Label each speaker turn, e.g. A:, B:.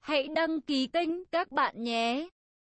A: Hãy đăng ký kênh các bạn nhé.